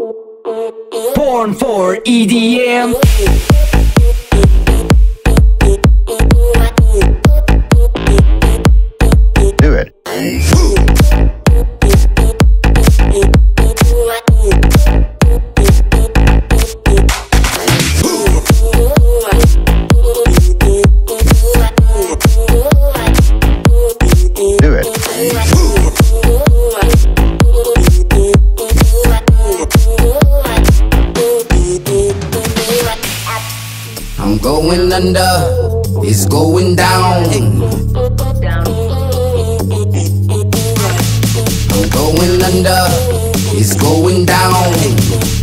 Born for EDM. Do it. Do it. Going under, it's going down. I'm going under, it's going down.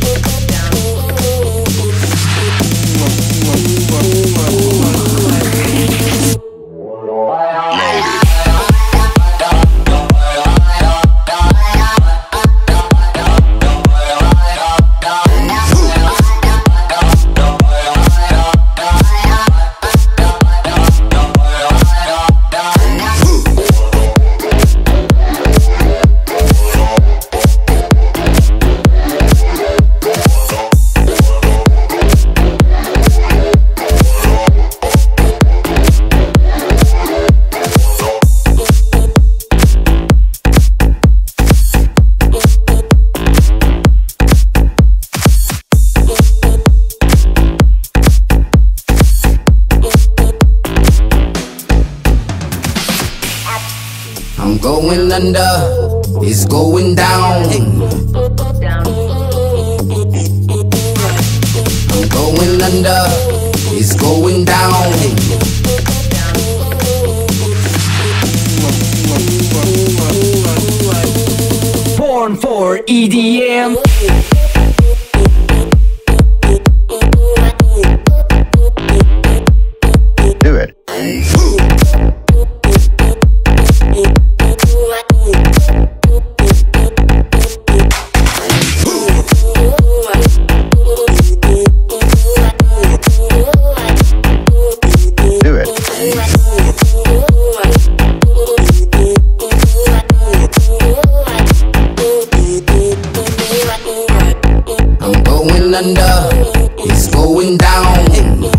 I'm going under, it's going down. I'm going under, it's going down. Born for EDM. I'm going under. It's going down.